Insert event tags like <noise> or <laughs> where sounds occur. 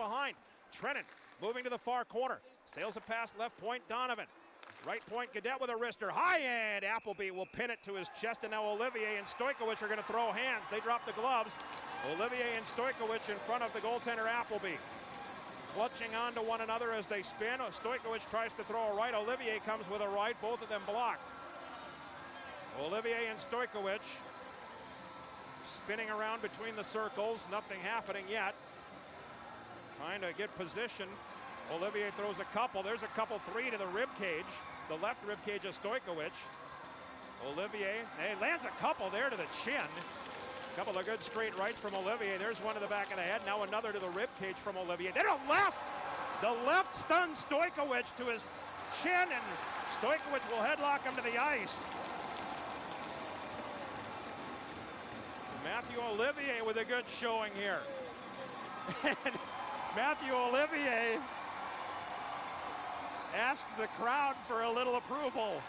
behind. Trennan moving to the far corner. Sails it past left point, Donovan. Right point, Cadet with a wrister. High end. Appleby will pin it to his chest, and now Olivier and Stoykewych are going to throw hands. They drop the gloves. Olivier and Stoykewych in front of the goaltender Appleby. Clutching onto one another as they spin. Stoykewych tries to throw a right. Olivier comes with a right. Both of them blocked. Olivier and Stoykewych spinning around between the circles. Nothing happening yet. Trying to get position. Olivier throws a couple. There's a couple three to the rib cage, the left rib cage of Stoykewych. Olivier, he lands a couple there to the chin. A couple of good straight rights from Olivier. There's one to the back of the head. Now another to the rib cage from Olivier. Then a left. The left stuns Stoykewych to his chin, and Stoykewych will headlock him to the ice. Mathieu Olivier with a good showing here. <laughs> Mathieu Olivier asked the crowd for a little approval.